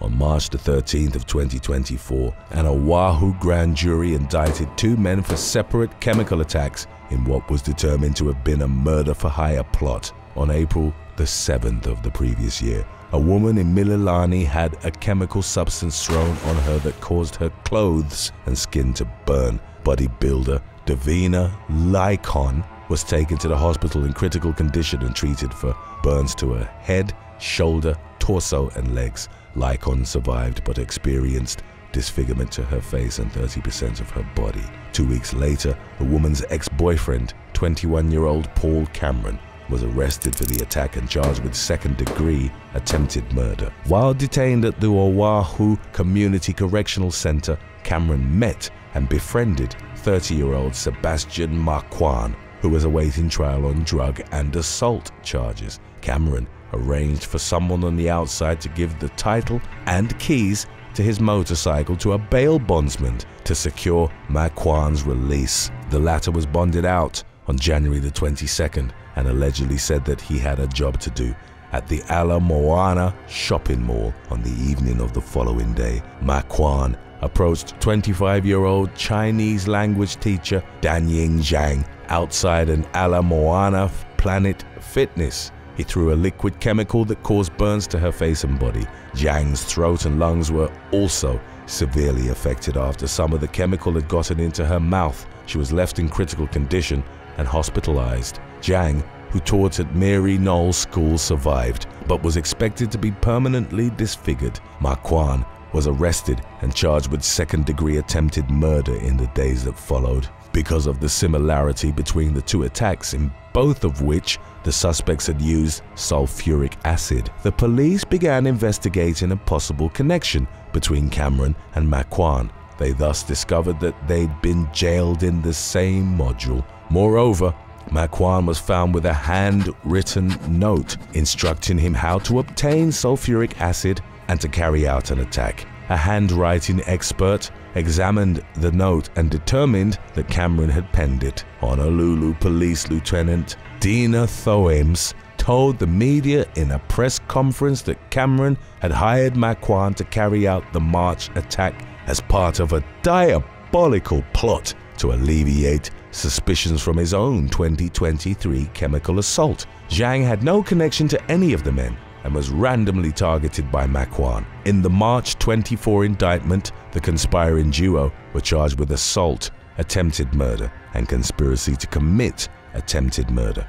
On March the 13th of 2024, an Oahu grand jury indicted two men for separate chemical attacks in what was determined to have been a murder for hire plot. On April the 7th of the previous year, a woman in Mililani had a chemical substance thrown on her that caused her clothes and skin to burn. Bodybuilder Davina Lycon was taken to the hospital in critical condition and treated for burns to her head, shoulder, torso, and legs. Lycon survived but experienced disfigurement to her face and 30% of her body. Two weeks later, the woman's ex-boyfriend, 21-year-old Paul Cameron, was arrested for the attack and charged with second-degree attempted murder. While detained at the Oahu Community Correctional Center, Cameron met and befriended 30-year-old Sebastian Marquand, who was awaiting trial on drug and assault charges. Cameron arranged for someone on the outside to give the title and keys to his motorcycle to a bail bondsman to secure Marquand's release. The latter was bonded out on January the 22nd and allegedly said that he had a job to do at the Ala Moana shopping mall on the evening of the following day. Marquand approached 25-year-old Chinese language teacher Danying Zhang outside an Ala Moana Planet Fitness. He threw a liquid chemical that caused burns to her face and body. Zhang's throat and lungs were also severely affected after some of the chemical had gotten into her mouth. She was left in critical condition and hospitalized. Zhang, who taught at Maryknoll School, survived, but was expected to be permanently disfigured. Marquand was arrested and charged with second-degree attempted murder in the days that followed because of the similarity between the two attacks in both of which the suspects had used sulfuric acid. The police began investigating a possible connection between Cameron and Marquand. They thus discovered that they'd been jailed in the same module. Moreover, Marquand was found with a handwritten note instructing him how to obtain sulfuric acid and to carry out an attack. A handwriting expert examined the note and determined that Cameron had penned it. Honolulu Police Lieutenant Dina Thoems told the media in a press conference that Cameron had hired Marquand to carry out the March attack as part of a diabolical plot to alleviate suspicions from his own 2023 chemical assault. Zhang had no connection to any of the men and was randomly targeted by Marquand. In the March 24 indictment, the conspiring duo were charged with assault, attempted murder, and conspiracy to commit attempted murder.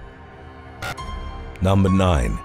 Number 9.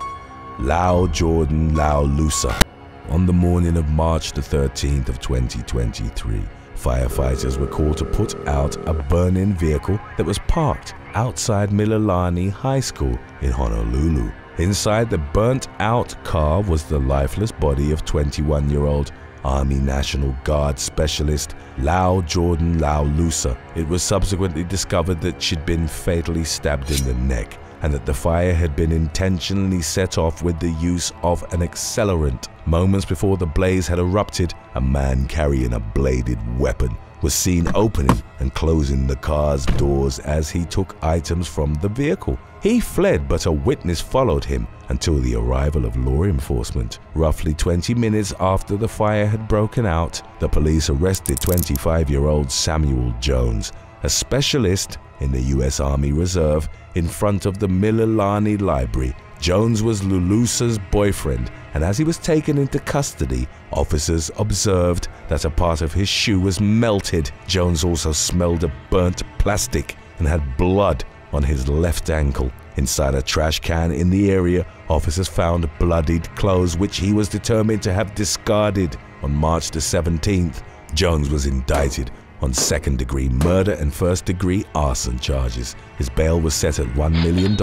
Lau Jordan Lau Lusa. On the morning of March the 13th of 2023, firefighters were called to put out a burning vehicle that was parked outside Mililani High School in Honolulu. Inside the burnt out car was the lifeless body of 21 year old Army National Guard specialist Lao Jordan Lao Lusa. It was subsequently discovered that she'd been fatally stabbed in the neck and that the fire had been intentionally set off with the use of an accelerant. Moments before the blaze had erupted, a man carrying a bladed weapon was seen opening and closing the car's doors as he took items from the vehicle. He fled, but a witness followed him until the arrival of law enforcement. Roughly 20 minutes after the fire had broken out, the police arrested 25-year-old Samuel Jones, a specialist in the U.S. Army Reserve, in front of the Mililani Library. Jones was Lulusa's boyfriend, and as he was taken into custody, officers observed that a part of his shoe was melted. Jones also smelled of burnt plastic and had blood on his left ankle. Inside a trash can in the area, officers found bloodied clothes which he was determined to have discarded. On March the 17th, Jones was indicted on second degree murder and first degree arson charges. His bail was set at $1 million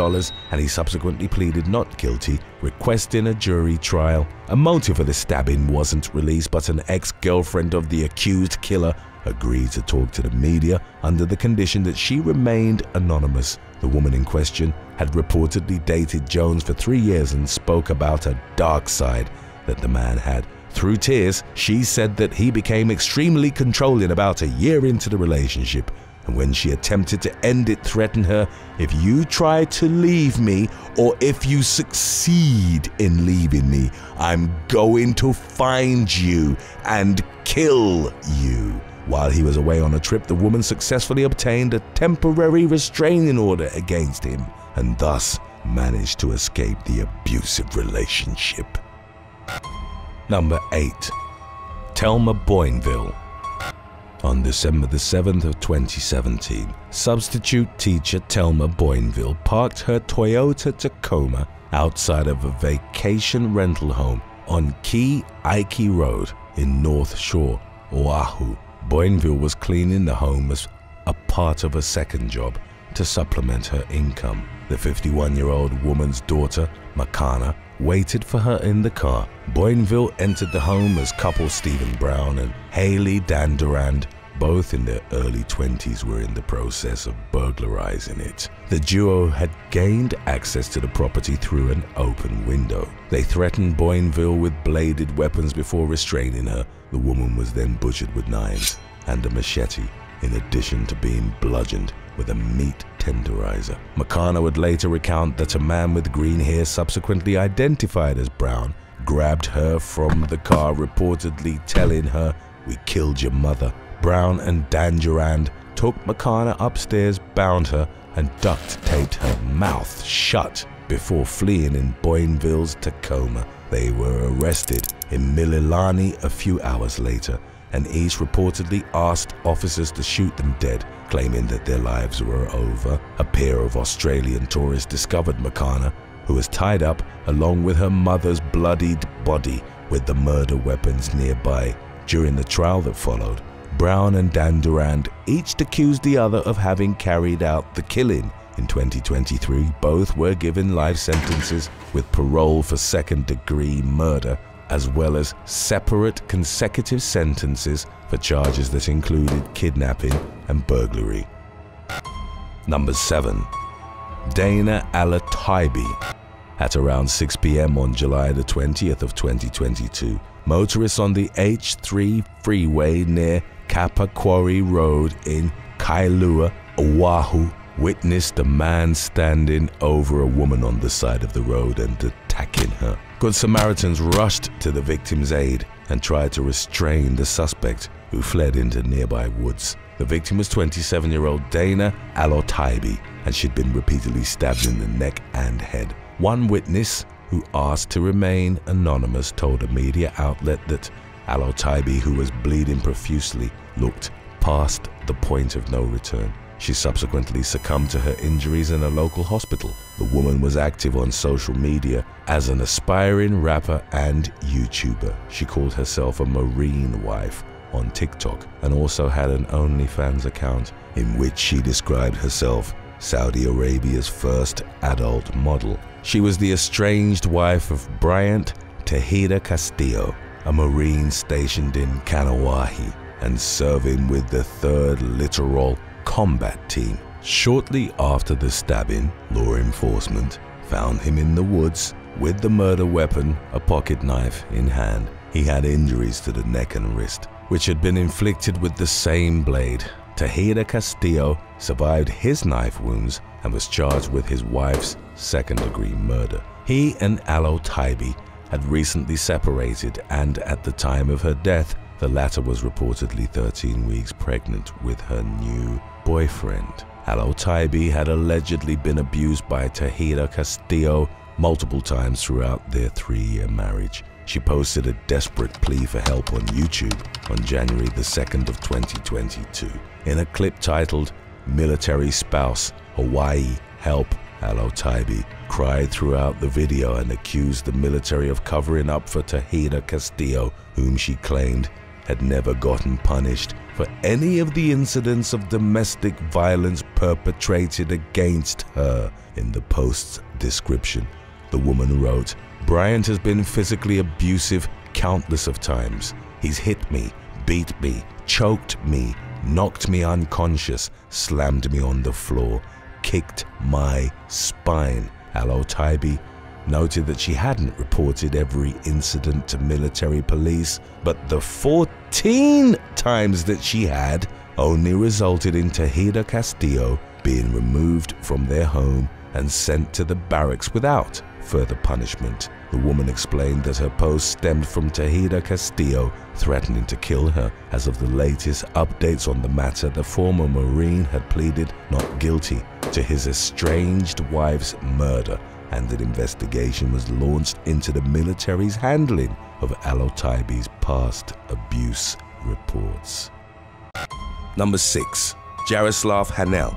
and he subsequently pleaded not guilty, requesting a jury trial. A motive for the stabbing wasn't released, but an ex-girlfriend of the accused killer agreed to talk to the media under the condition that she remained anonymous. The woman in question had reportedly dated Jones for three years and spoke about a dark side that the man had. Through tears, she said that he became extremely controlling about a year into the relationship and when she attempted to end it, threatened her if you try to leave me or if you succeed in leaving me, I'm going to find you and kill you. While he was away on a trip, the woman successfully obtained a temporary restraining order against him and thus managed to escape the abusive relationship. Number 8. Telma Boinville on December the 7th of 2017, substitute teacher Telma Boinville parked her Toyota Tacoma outside of a vacation rental home on Ke Iki Road in North Shore, Oahu. Boinville was cleaning the home as a part of a second job to supplement her income. The 51-year-old woman's daughter, Makana, waited for her in the car. Boinville entered the home as couple Stephen Brown and Haley Dandurand, both in their early 20s, were in the process of burglarizing it. The duo had gained access to the property through an open window. They threatened Boinville with bladed weapons before restraining her. The woman was then butchered with knives and a machete, in addition to being bludgeoned with a meat tenderizer. Makana would later recount that a man with green hair, subsequently identified as Brown, grabbed her from the car, reportedly telling her, We killed your mother. Brown and Dandurand took Makana upstairs, bound her, and duct taped her mouth shut before fleeing in Boinville's Tacoma. They were arrested in Mililani a few hours later, and each reportedly asked officers to shoot them dead claiming that their lives were over. A pair of Australian tourists discovered Makana, who was tied up along with her mother's bloodied body with the murder weapons nearby. During the trial that followed, Brown and Dandurand each accused the other of having carried out the killing. In 2023, both were given life sentences with parole for second degree murder as well as separate consecutive sentences for charges that included kidnapping and burglary. Number 7. Dana Alotaibi. At around 6 p.m. on July the 20th of 2022, motorists on the H3 freeway near Kapaa Quarry Road in Kailua, Oahu, witnessed a man standing over a woman on the side of the road and attacking her. Good Samaritans rushed to the victim's aid and tried to restrain the suspect who fled into nearby woods. The victim was 27-year-old Dana Alotaibi and she'd been repeatedly stabbed in the neck and head. One witness who asked to remain anonymous told a media outlet that Alotaibi, who was bleeding profusely, looked past the point of no return. She subsequently succumbed to her injuries in a local hospital. The woman was active on social media as an aspiring rapper and YouTuber. She called herself a Marine wife on TikTok and also had an OnlyFans account in which she described herself Saudi Arabia's first adult model. She was the estranged wife of Bryant Tejeda Castillo, a Marine stationed in Kaneohe and serving with the 3rd Littoral combat team. Shortly after the stabbing, law enforcement found him in the woods with the murder weapon, a pocket knife, in hand. He had injuries to the neck and wrist, which had been inflicted with the same blade. Tejeda Castillo survived his knife wounds and was charged with his wife's second-degree murder. He and Alotaibi had recently separated and at the time of her death, the latter was reportedly 13 weeks pregnant with her new boyfriend. Alotaibi had allegedly been abused by Tejeda Castillo multiple times throughout their three-year marriage. She posted a desperate plea for help on YouTube on January the 2nd of 2022. In a clip titled Military Spouse Hawaii Help Alotaibi cried throughout the video and accused the military of covering up for Tejeda Castillo, whom she claimed had never gotten punished for any of the incidents of domestic violence perpetrated against her. In the post's description, the woman wrote, Bryant has been physically abusive countless of times. He's hit me, beat me, choked me, knocked me unconscious, slammed me on the floor, kicked my spine. Alotaibi noted that she hadn't reported every incident to military police, but the 14 times that she had, only resulted in Tejeda Castillo being removed from their home and sent to the barracks without further punishment. The woman explained that her post stemmed from Tejeda Castillo threatening to kill her. As of the latest updates on the matter, the former Marine had pleaded not guilty to his estranged wife's murder and an investigation was launched into the military's handling of Alotaibi's past abuse reports. Number 6. Jaroslav Hanel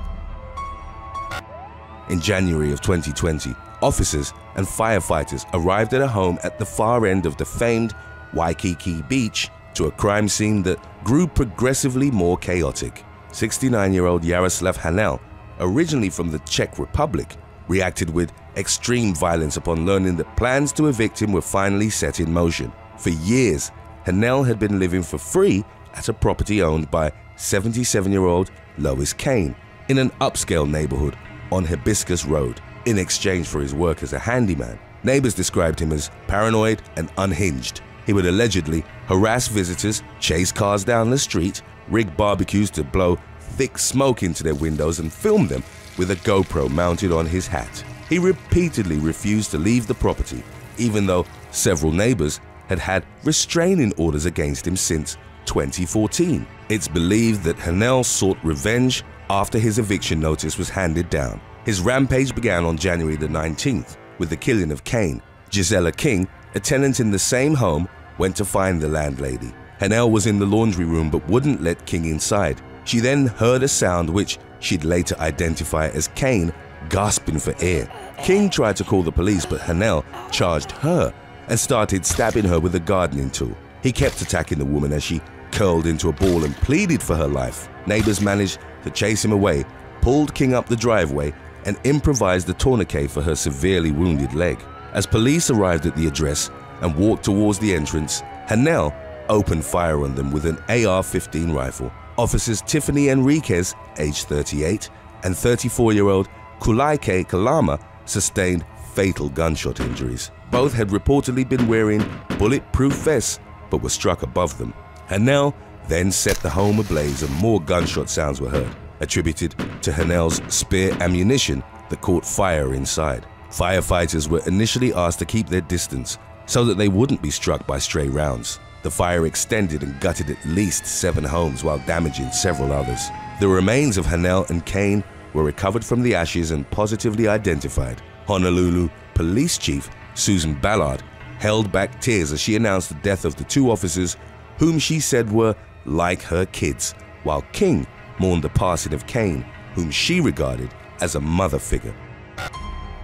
In January of 2020, officers and firefighters arrived at a home at the far end of the famed Waikiki Beach to a crime scene that grew progressively more chaotic. 69-year-old Jaroslav Hanel, originally from the Czech Republic, reacted with extreme violence upon learning that plans to evict him were finally set in motion. For years, Hanel had been living for free at a property owned by 77-year-old Lois Cain in an upscale neighborhood on Hibiscus Road. In exchange for his work as a handyman, neighbors described him as paranoid and unhinged. He would allegedly harass visitors, chase cars down the street, rig barbecues to blow thick smoke into their windows and film them with a GoPro mounted on his hat. He repeatedly refused to leave the property, even though several neighbors had had restraining orders against him since 2014. It's believed that Hanel sought revenge after his eviction notice was handed down. His rampage began on January the 19th with the killing of Cain. Gisela King, a tenant in the same home, went to find the landlady. Hanel was in the laundry room but wouldn't let King inside. She then heard a sound which she'd later identify as Cain gasping for air. King tried to call the police but Hanel charged her and started stabbing her with a gardening tool. He kept attacking the woman as she curled into a ball and pleaded for her life. Neighbors managed to chase him away, pulled King up the driveway and improvised a tourniquet for her severely wounded leg. As police arrived at the address and walked towards the entrance, Hanel opened fire on them with an AR-15 rifle. Officers Tiffany Enriquez, age 38, and 34-year-old Kaulike Kalama sustained fatal gunshot injuries. Both had reportedly been wearing bulletproof vests but were struck above them. Hanel then set the home ablaze and more gunshot sounds were heard attributed to Hanel's spare ammunition that caught fire inside. Firefighters were initially asked to keep their distance so that they wouldn't be struck by stray rounds. The fire extended and gutted at least seven homes while damaging several others. The remains of Hanel and Cain were recovered from the ashes and positively identified. Honolulu Police Chief Susan Ballard held back tears as she announced the death of the two officers whom she said were like her kids, while King mourned the passing of Cain, whom she regarded as a mother figure.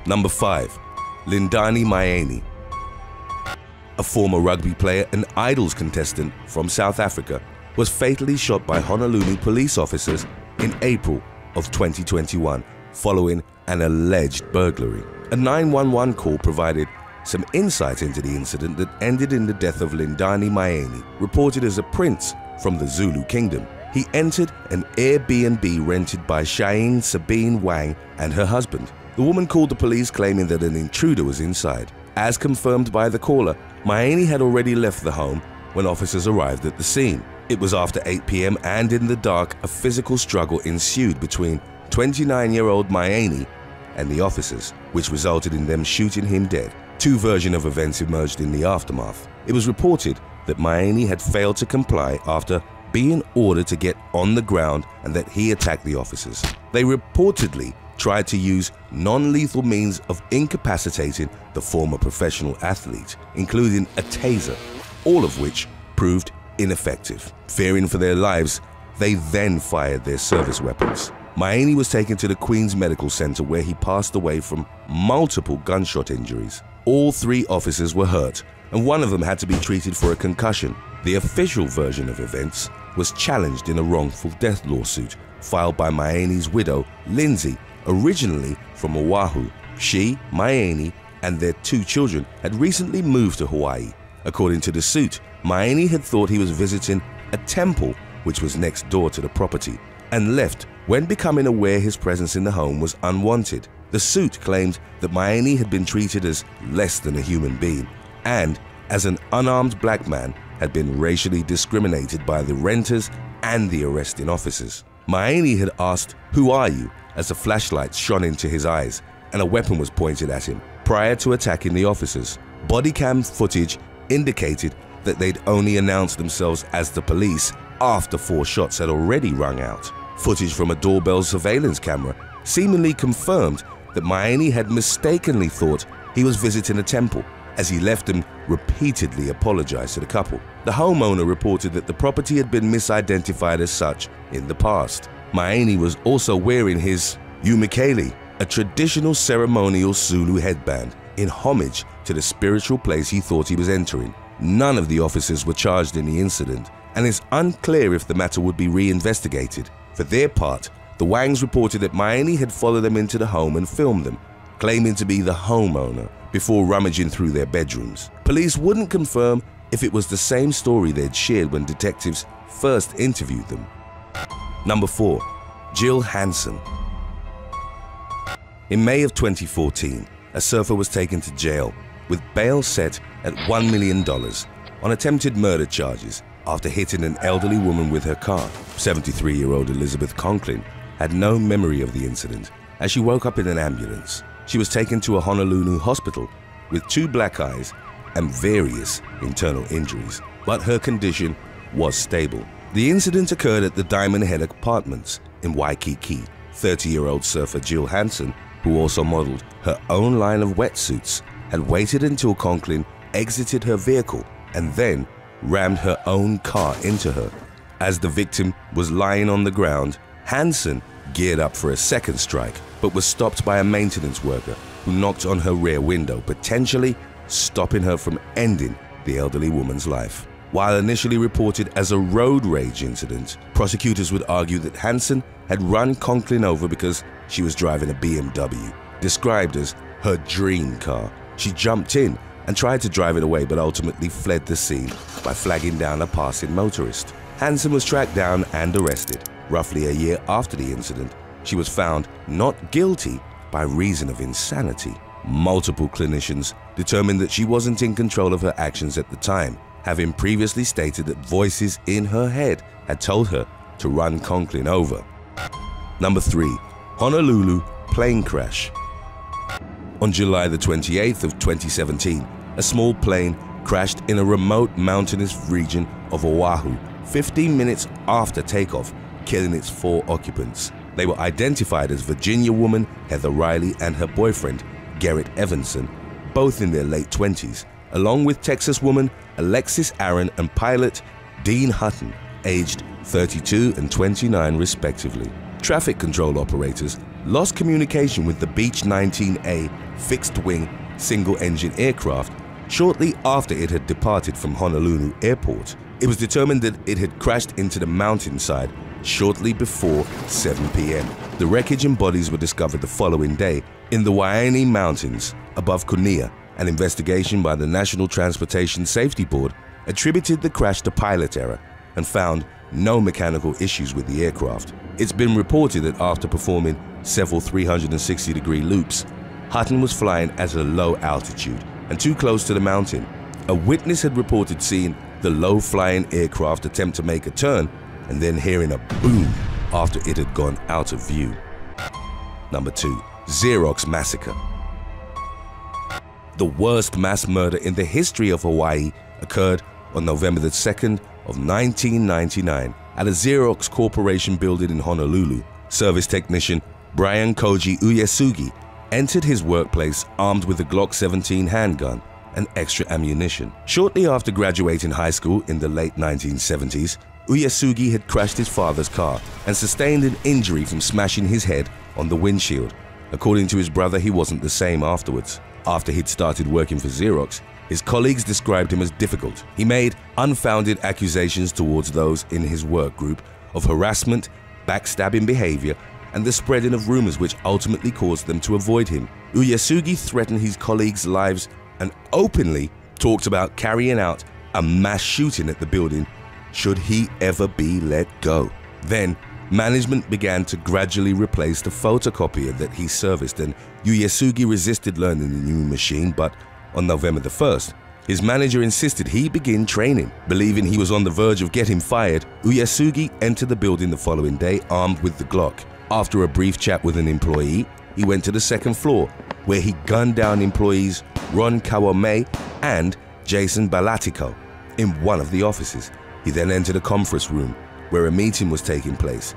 Number 5. Lindani Myeni A former rugby player and Idols contestant from South Africa was fatally shot by Honolulu police officers in April of 2021 following an alleged burglary. A 911 call provided some insight into the incident that ended in the death of Lindani Myeni, reported as a prince from the Zulu kingdom he entered an Airbnb rented by Shane Sabine Wang and her husband. The woman called the police claiming that an intruder was inside. As confirmed by the caller, Myeni had already left the home when officers arrived at the scene. It was after 8 p.m. and in the dark, a physical struggle ensued between 29-year-old Myeni and the officers, which resulted in them shooting him dead. Two versions of events emerged in the aftermath. It was reported that Myeni had failed to comply after being ordered to get on the ground and that he attacked the officers. They reportedly tried to use non-lethal means of incapacitating the former professional athlete, including a taser, all of which proved ineffective. Fearing for their lives, they then fired their service weapons. Myeni was taken to the Queen's Medical Center where he passed away from multiple gunshot injuries. All three officers were hurt, and one of them had to be treated for a concussion. The official version of events was challenged in a wrongful death lawsuit filed by Myeni's widow, Lindsay, originally from Oahu. She, Myeni, and their two children had recently moved to Hawaii. According to the suit, Myeni had thought he was visiting a temple which was next door to the property and left when becoming aware his presence in the home was unwanted. The suit claimed that Myeni had been treated as less than a human being and, as an unarmed black man, had been racially discriminated by the renters and the arresting officers. Myeni had asked, Who are you? as the flashlight shone into his eyes and a weapon was pointed at him prior to attacking the officers. Body cam footage indicated that they'd only announced themselves as the police after four shots had already rung out. Footage from a doorbell surveillance camera seemingly confirmed that Myeni had mistakenly thought he was visiting a temple as he left and repeatedly apologized to the couple. The homeowner reported that the property had been misidentified as such in the past. Myeni was also wearing his umqhele, a traditional ceremonial Zulu headband, in homage to the spiritual place he thought he was entering. None of the officers were charged in the incident, and it's unclear if the matter would be reinvestigated. For their part, the Wangs reported that Myeni had followed them into the home and filmed them, claiming to be the homeowner before rummaging through their bedrooms. Police wouldn't confirm if it was the same story they'd shared when detectives first interviewed them. Number 4. Jill Hanson In May of 2014, a surfer was taken to jail with bail set at $1 million on attempted murder charges after hitting an elderly woman with her car. 73-year-old Elizabeth Conklin had no memory of the incident as she woke up in an ambulance. She was taken to a Honolulu hospital with two black eyes and various internal injuries, but her condition was stable. The incident occurred at the Diamond Head Apartments in Waikiki. 30-year-old surfer Jill Hanson, who also modeled her own line of wetsuits, had waited until Conklin exited her vehicle and then rammed her own car into her. As the victim was lying on the ground, Hanson geared up for a second strike, but was stopped by a maintenance worker who knocked on her rear window, potentially stopping her from ending the elderly woman's life. While initially reported as a road rage incident, prosecutors would argue that Hanson had run Conklin over because she was driving a BMW, described as her dream car. She jumped in and tried to drive it away but ultimately fled the scene by flagging down a passing motorist. Hanson was tracked down and arrested. Roughly a year after the incident, she was found not guilty by reason of insanity. Multiple clinicians determined that she wasn't in control of her actions at the time, having previously stated that voices in her head had told her to run Conklin over. Number 3. Honolulu Plane Crash On July the 28th of 2017, a small plane crashed in a remote mountainous region of Oahu 15 minutes after takeoff, killing its four occupants. They were identified as Virginia woman Heather Riley and her boyfriend, Garrett Evanson, both in their late 20s, along with Texas woman Alexis Aaron and pilot Dean Hutton, aged 32 and 29 respectively. Traffic control operators lost communication with the Beech 19A fixed-wing single-engine aircraft shortly after it had departed from Honolulu Airport. It was determined that it had crashed into the mountainside shortly before 7 p.m. The wreckage and bodies were discovered the following day in the Waianae Mountains above Kunia. An investigation by the National Transportation Safety Board attributed the crash to pilot error and found no mechanical issues with the aircraft. It's been reported that after performing several 360 degree loops, Hutton was flying at a low altitude and too close to the mountain. A witness had reported seeing the low flying aircraft attempt to make a turn and then hearing a boom after it had gone out of view. Number 2. Xerox Massacre The worst mass murder in the history of Hawaii occurred on November the 2nd of 1999 at a Xerox Corporation building in Honolulu. Service technician Brian Koji Uyesugi entered his workplace armed with a Glock 17 handgun and extra ammunition. Shortly after graduating high school in the late 1970s, Uyesugi had crashed his father's car and sustained an injury from smashing his head on the windshield. According to his brother, he wasn't the same afterwards. After he'd started working for Xerox, his colleagues described him as difficult. He made unfounded accusations towards those in his work group of harassment, backstabbing behavior, and the spreading of rumors which ultimately caused them to avoid him. Uyesugi threatened his colleagues' lives and openly talked about carrying out a mass shooting at the building should he ever be let go. Then, management began to gradually replace the photocopier that he serviced and Uyesugi resisted learning the new machine but on November the 1st, His manager insisted he begin training. Believing he was on the verge of getting fired, Uyesugi entered the building the following day armed with the Glock. After a brief chat with an employee, he went to the second floor, where he gunned down employees Ron Kawamae and Jason Balatico in one of the offices. He then entered a conference room, where a meeting was taking place.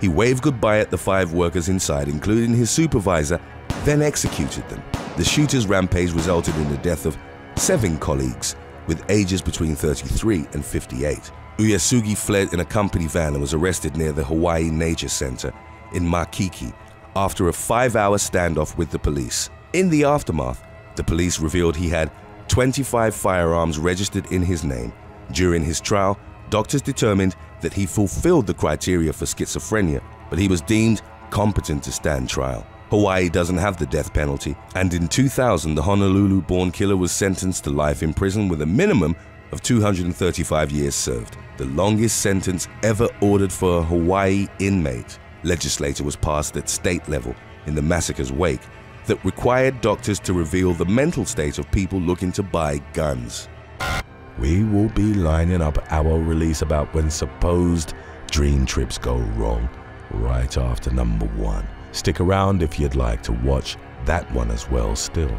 He waved goodbye at the five workers inside, including his supervisor, then executed them. The shooter's rampage resulted in the death of seven colleagues with ages between 33 and 58. Uyesugi fled in a company van and was arrested near the Hawaii Nature Center in Makiki after a five-hour standoff with the police. In the aftermath, the police revealed he had 25 firearms registered in his name. During his trial, doctors determined that he fulfilled the criteria for schizophrenia, but he was deemed competent to stand trial. Hawaii doesn't have the death penalty, and in 2000, the Honolulu born killer was sentenced to life in prison with a minimum of 235 years served, the longest sentence ever ordered for a Hawaii inmate. Legislature was passed at state level in the massacre's wake that required doctors to reveal the mental state of people looking to buy guns. We will be lining up our release about when supposed dream trips go wrong right after number one. Stick around if you'd like to watch that one as well still.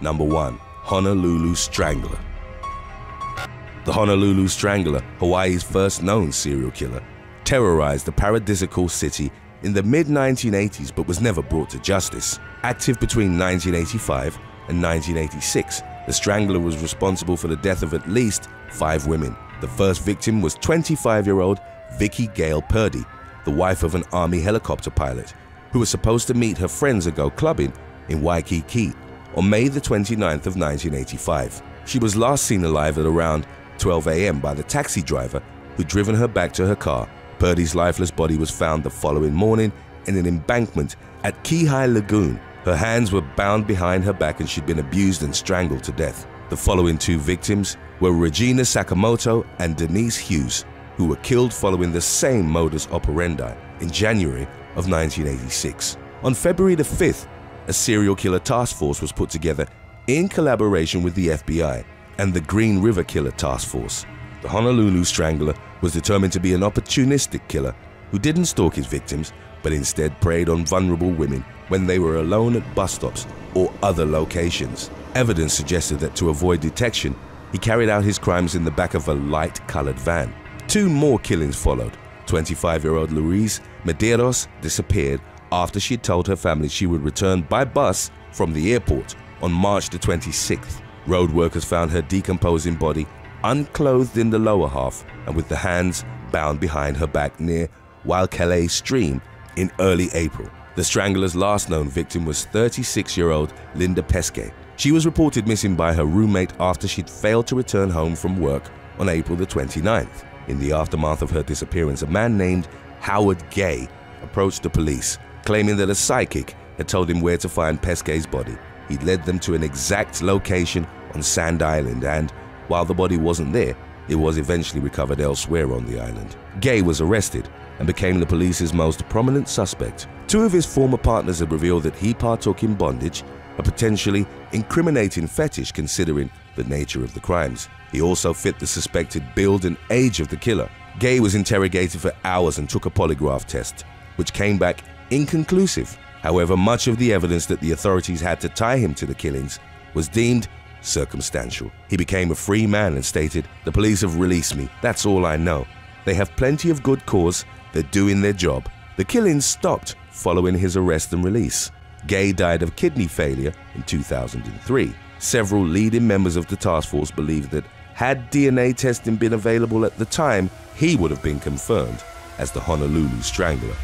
Number 1. Honolulu Strangler The Honolulu Strangler, Hawaii's first known serial killer, terrorized the paradisical city in the mid-1980s but was never brought to justice. Active between 1985 and 1986, the Strangler was responsible for the death of at least five women. The first victim was 25-year-old Vicky Gale Purdy, the wife of an Army helicopter pilot, who was supposed to meet her friends and go clubbing in Waikiki on May the 29th of 1985. She was last seen alive at around 12 a.m. by the taxi driver who'd driven her back to her car. Purdy's lifeless body was found the following morning in an embankment at Keehi Lagoon. Her hands were bound behind her back and she'd been abused and strangled to death. The following two victims were Regina Sakamoto and Denise Hughes, who were killed following the same modus operandi in January of 1986. On February the 5th, a serial killer task force was put together in collaboration with the FBI and the Green River Killer Task Force. The Honolulu Strangler was determined to be an opportunistic killer who didn't stalk his victims but instead preyed on vulnerable women when they were alone at bus stops or other locations. Evidence suggested that to avoid detection, he carried out his crimes in the back of a light-colored van. Two more killings followed. 25-year-old Louise Medeiros disappeared after she told her family she would return by bus from the airport on March the 26th. Road workers found her decomposing body unclothed in the lower half and with the hands bound behind her back near Waikele Stream in early April. The strangler's last known victim was 36-year-old Linda Pesce. She was reported missing by her roommate after she'd failed to return home from work on April the 29th. In the aftermath of her disappearance, a man named Howard Gay approached the police, claiming that a psychic had told him where to find Pesce's body. He'd led them to an exact location on Sand Island and, while the body wasn't there, it was eventually recovered elsewhere on the island. Gay was arrested and became the police's most prominent suspect. Two of his former partners had revealed that he partook in bondage, a potentially incriminating fetish considering the nature of the crimes. He also fit the suspected build and age of the killer. Gay was interrogated for hours and took a polygraph test, which came back inconclusive. However, much of the evidence that the authorities had to tie him to the killings was deemed circumstantial. He became a free man and stated, The police have released me. That's all I know. They have plenty of good cause. They're doing their job. The killings stopped following his arrest and release. Gay died of kidney failure in 2003. Several leading members of the task force believe that had DNA testing been available at the time, he would have been confirmed as the Honolulu Strangler.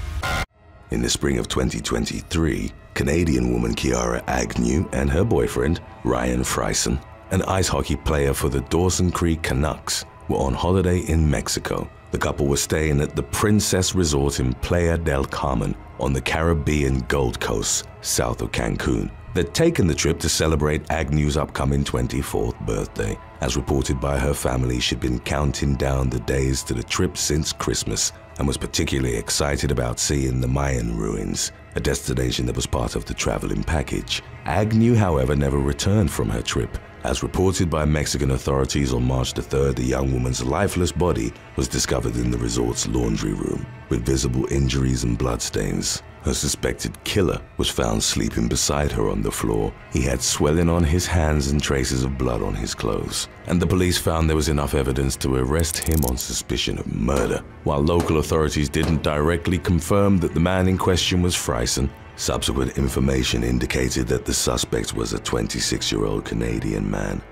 In the spring of 2023, Canadian woman Kiara Agnew and her boyfriend, Ryan Fryson, an ice hockey player for the Dawson Creek Canucks, were on holiday in Mexico. The couple was staying at the Princess Resort in Playa del Carmen on the Caribbean Gold Coast, south of Cancun. They'd taken the trip to celebrate Agnew's upcoming 24th birthday. As reported by her family, she'd been counting down the days to the trip since Christmas and was particularly excited about seeing the Mayan ruins, a destination that was part of the traveling package. Agnew, however, never returned from her trip As reported by Mexican authorities on March the 3rd, the young woman's lifeless body was discovered in the resort's laundry room with visible injuries and bloodstains. Her suspected killer was found sleeping beside her on the floor. He had swelling on his hands and traces of blood on his clothes. And the police found there was enough evidence to arrest him on suspicion of murder. While local authorities didn't directly confirm that the man in question was Fryson, subsequent information indicated that the suspect was a 26-year-old Canadian man.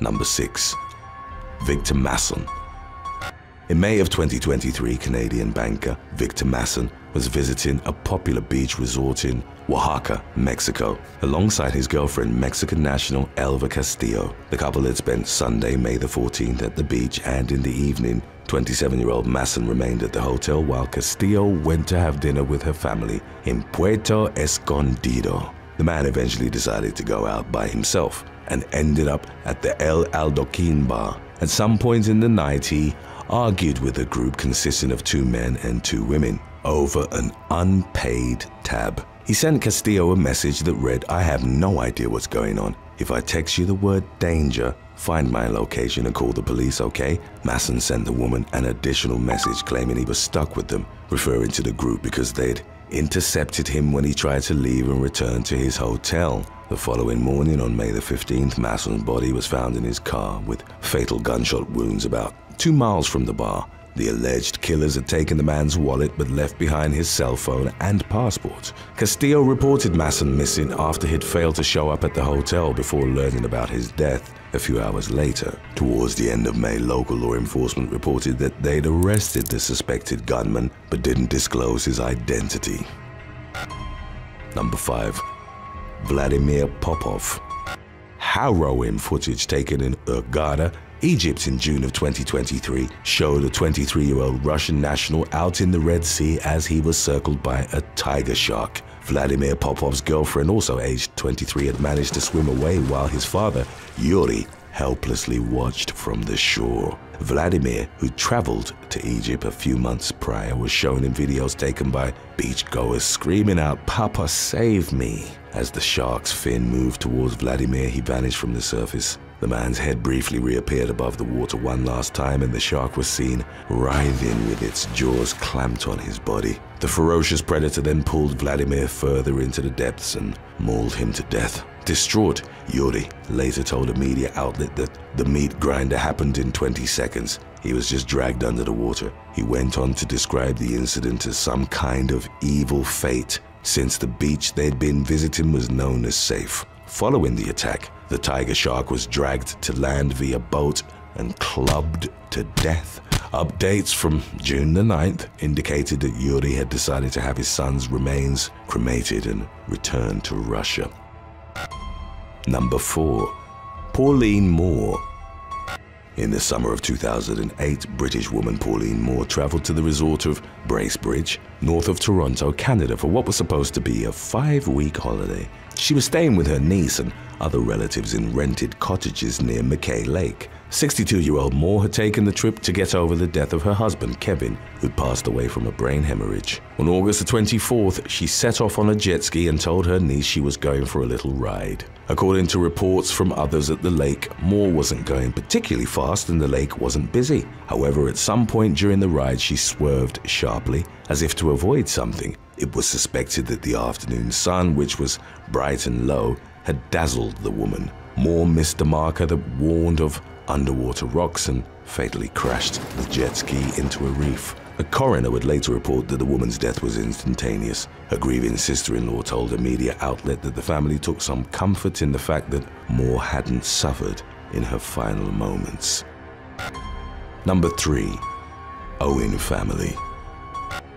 Number 6. Victor Masson in May of 2023, Canadian banker Victor Masson was visiting a popular beach resort in Oaxaca, Mexico, alongside his girlfriend, Mexican national Elva Castillo. The couple had spent Sunday, May the 14th at the beach and in the evening, 27-year-old Masson remained at the hotel while Castillo went to have dinner with her family in Puerto Escondido. The man eventually decided to go out by himself and ended up at the El Aldoquin bar. At some point in the night, he argued with a group consisting of two men and two women over an unpaid tab. He sent Castillo a message that read, I have no idea what's going on. If I text you the word danger, find my location and call the police, okay? Masson sent the woman an additional message claiming he was stuck with them, referring to the group because they'd intercepted him when he tried to leave and return to his hotel. The following morning, on May the 15th, Masson's body was found in his car with fatal gunshot wounds about two miles from the bar. The alleged killers had taken the man's wallet but left behind his cell phone and passport. Castillo reported Masson missing after he'd failed to show up at the hotel before learning about his death a few hours later. Towards the end of May, local law enforcement reported that they'd arrested the suspected gunman but didn't disclose his identity. Number 5. Vladimir Popov Harrowing footage taken in Hurghada Egypt in June of 2023 showed a 23-year-old Russian national out in the Red Sea as he was circled by a tiger shark. Vladimir Popov's girlfriend, also aged 23, had managed to swim away while his father, Yuri, helplessly watched from the shore. Vladimir, who traveled to Egypt a few months prior, was shown in videos taken by beachgoers screaming out, Papa, save me. As the shark's fin moved towards Vladimir, he vanished from the surface. The man's head briefly reappeared above the water one last time and the shark was seen writhing with its jaws clamped on his body. The ferocious predator then pulled Vladimir further into the depths and mauled him to death. Distraught, Yuri later told a media outlet that the meat grinder happened in 20 seconds. He was just dragged under the water. He went on to describe the incident as some kind of evil fate since the beach they'd been visiting was known as safe. Following the attack, the tiger shark was dragged to land via boat and clubbed to death. Updates from June the 9th indicated that Yuri had decided to have his son's remains cremated and returned to Russia. Number 4. Pauline Moore in the summer of 2008, British woman Pauline Moore traveled to the resort of Bracebridge, north of Toronto, Canada for what was supposed to be a five-week holiday. She was staying with her niece and other relatives in rented cottages near McKay Lake. 62-year-old Moore had taken the trip to get over the death of her husband, Kevin, who'd passed away from a brain hemorrhage. On August the 24th, she set off on a jet ski and told her niece she was going for a little ride. According to reports from others at the lake, Moore wasn't going particularly fast and the lake wasn't busy. However, at some point during the ride, she swerved sharply, as if to avoid something. It was suspected that the afternoon sun, which was bright and low, had dazzled the woman. Moore missed a marker that warned of underwater rocks and fatally crashed the jet ski into a reef. A coroner would later report that the woman's death was instantaneous. Her grieving sister-in-law told a media outlet that the family took some comfort in the fact that Moore hadn't suffered in her final moments. Number 3. Owen Family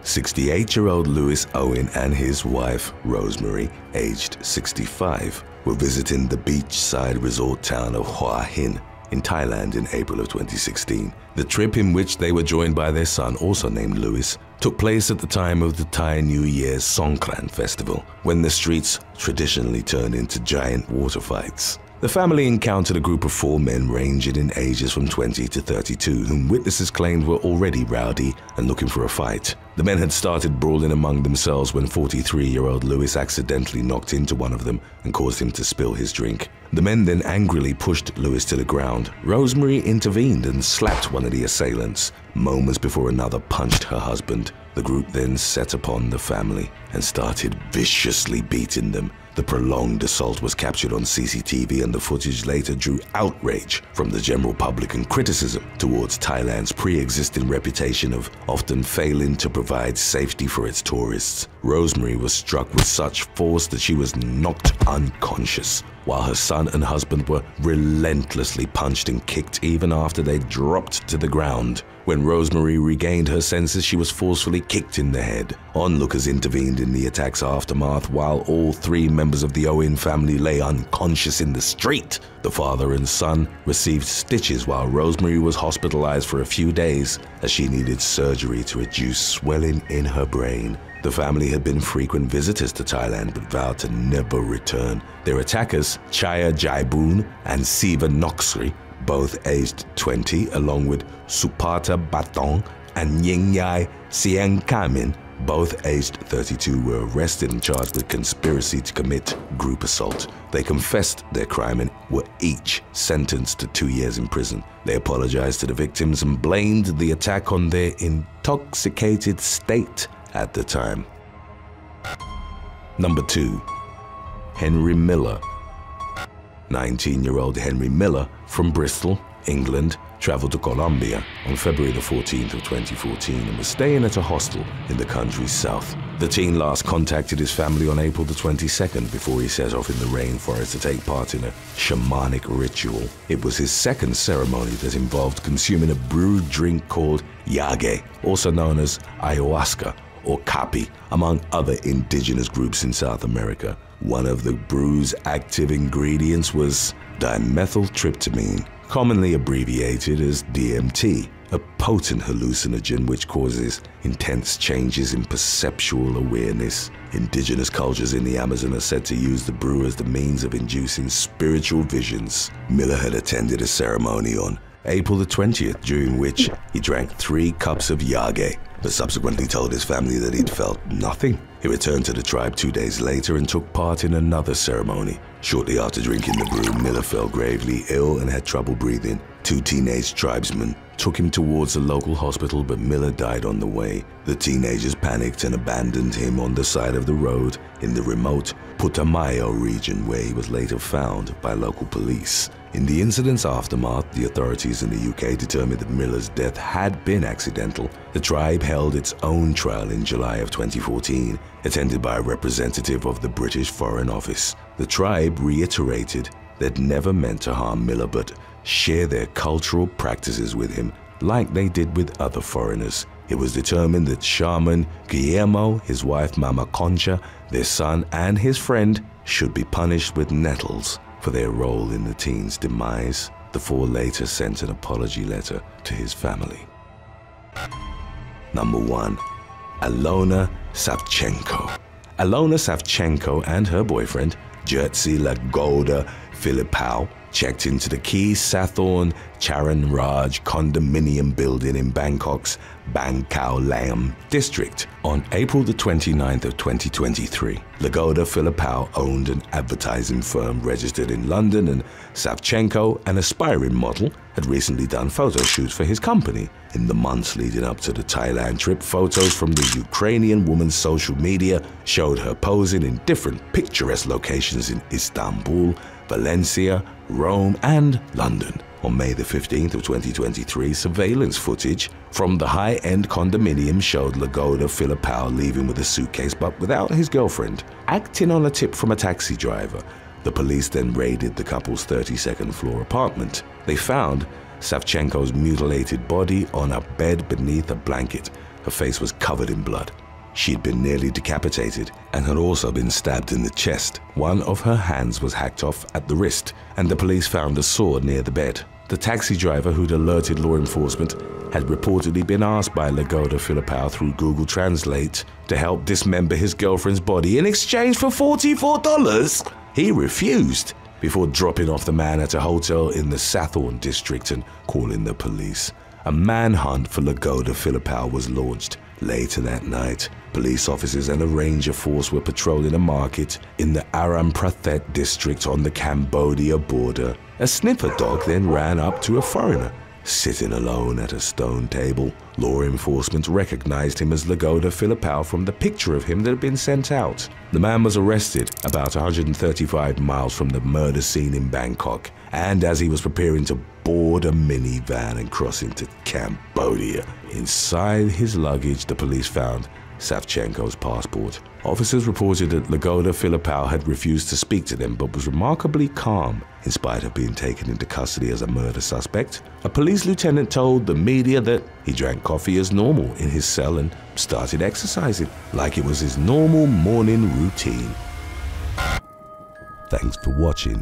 68-year-old Lewis Owen and his wife, Rosemary, aged 65, were visiting the beachside resort town of Hua Hin in Thailand in April of 2016. The trip in which they were joined by their son, also named Lewis, took place at the time of the Thai New Year's Songkran festival, when the streets traditionally turn into giant water fights. The family encountered a group of four men ranging in ages from 20 to 32 whom witnesses claimed were already rowdy and looking for a fight. The men had started brawling among themselves when 43-year-old Lewis accidentally knocked into one of them and caused him to spill his drink. The men then angrily pushed Lewis to the ground. Rosemary intervened and slapped one of the assailants. Moments before another punched her husband, the group then set upon the family and started viciously beating them. The prolonged assault was captured on CCTV and the footage later drew outrage from the general public and criticism towards Thailand's pre-existing reputation of often failing to provide safety for its tourists. Rosemary was struck with such force that she was knocked unconscious, while her son and husband were relentlessly punched and kicked even after they dropped to the ground. When Rosemary regained her senses, she was forcefully kicked in the head. Onlookers intervened in the attack's aftermath while all three members of the Owen family lay unconscious in the street. The father and son received stitches while Rosemary was hospitalized for a few days as she needed surgery to reduce swelling in her brain. The family had been frequent visitors to Thailand but vowed to never return. Their attackers, Chaya Jaiboon and Siva Noksri, both aged 20, along with Supata Batong and Yingyai Siang Kamin, both aged 32, were arrested and charged with conspiracy to commit group assault. They confessed their crime and were each sentenced to two years in prison. They apologized to the victims and blamed the attack on their intoxicated state at the time. Number 2. Henry Miller 19-year-old Henry Miller from Bristol, England, traveled to Colombia on February the 14th of 2014 and was staying at a hostel in the country's south. The teen last contacted his family on April the 22nd before he set off in the rainforest to take part in a shamanic ritual. It was his second ceremony that involved consuming a brewed drink called yage, also known as ayahuasca or caapi, among other indigenous groups in South America. One of the brew's active ingredients was dimethyltryptamine, commonly abbreviated as DMT, a potent hallucinogen which causes intense changes in perceptual awareness. Indigenous cultures in the Amazon are said to use the brew as the means of inducing spiritual visions. Miller had attended a ceremony on April the 20th, during which he drank three cups of yage, but subsequently told his family that he'd felt nothing. He returned to the tribe two days later and took part in another ceremony. Shortly after drinking the brew, Miller fell gravely ill and had trouble breathing. Two teenage tribesmen took him towards a local hospital, but Miller died on the way. The teenagers panicked and abandoned him on the side of the road in the remote Putumayo region where he was later found by local police. In the incident's aftermath, the authorities in the UK determined that Miller's death had been accidental. The tribe held its own trial in July of 2014, attended by a representative of the British Foreign Office. The tribe reiterated they'd never meant to harm Miller but share their cultural practices with him like they did with other foreigners. It was determined that shaman Guillermo, his wife Mama Concha, their son and his friend should be punished with nettles for their role in the teen's demise. The four later sent an apology letter to his family. Number 1. Alona Savchenko Alona Savchenko and her boyfriend, Jerzy Lagoda Filipao, checked into the Key Sathorn Charan Raj condominium building in Bangkok's Khao Lam district on April the 29th of 2023. Lagoda Filipao owned an advertising firm registered in London and Savchenko, an aspiring model, had recently done photo shoots for his company. In the months leading up to the Thailand trip, photos from the Ukrainian woman's social media showed her posing in different picturesque locations in Istanbul, Valencia, Rome, and London. On May the 15th of 2023, surveillance footage from the high-end condominium showed Lagoda Filipao leaving with a suitcase but without his girlfriend. Acting on a tip from a taxi driver, the police then raided the couple's 32nd floor apartment. They found Savchenko's mutilated body on a bed beneath a blanket. Her face was covered in blood. She'd been nearly decapitated and had also been stabbed in the chest. One of her hands was hacked off at the wrist, and the police found a sword near the bed. The taxi driver who'd alerted law enforcement had reportedly been asked by Lagoda Filipao through Google Translate to help dismember his girlfriend's body in exchange for $44. He refused before dropping off the man at a hotel in the Sathorn district and calling the police. A manhunt for Lagoda Filipao was launched Later that night, police officers and a ranger force were patrolling a market in the Aranyaprathet district on the Cambodia border. A sniffer dog then ran up to a foreigner Sitting alone at a stone table, law enforcement recognized him as Lagoda Philippou from the picture of him that had been sent out. The man was arrested about 135 miles from the murder scene in Bangkok, and as he was preparing to board a minivan and cross into Cambodia, inside his luggage the police found Savchenko's passport. Officers reported that Lagoda Philippou had refused to speak to them but was remarkably calm in spite of being taken into custody as a murder suspect. A police lieutenant told the media that he drank coffee as normal in his cell and started exercising like it was his normal morning routine. Thanks for watching